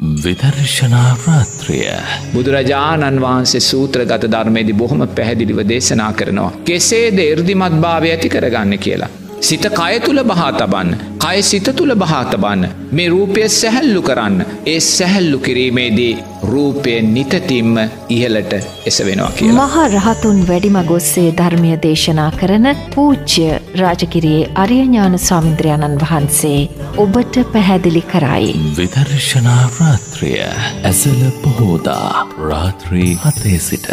විදර්ශනා රාත්‍රිය බුදුරජාණන් වහන්සේ සූත්‍ර ගත ධර්මයේදි බොහොම පැහැදිලිව දේශනා කරනවා. කෙසේද එර්දිමත් භාවය ඇති කරගන්න කියලා. සිත කය තුළ බහා තබන්න. කය සිත තුළ බහා තබන්න. මේ රූපය සැහැල්ලු කරන්න. ඒ සැහැල්ලු කිරීමේදී රූපය නිතතිම්ම ඉහලට එසවෙනවා කියලා. මහා රහතුන් වැඩිමගොස්සේ ධර්මය දේශනා කරන පූච්්‍ය රාජකිරයේ අරියඥාන ස්වාමින්ද්‍රයාණන් වහන්සේ ඔබට පැහැදිලි කරයි. විදර්ශනා රාත්‍රිය ඇසල පොහෝදා රාත්‍රී හතේ සිට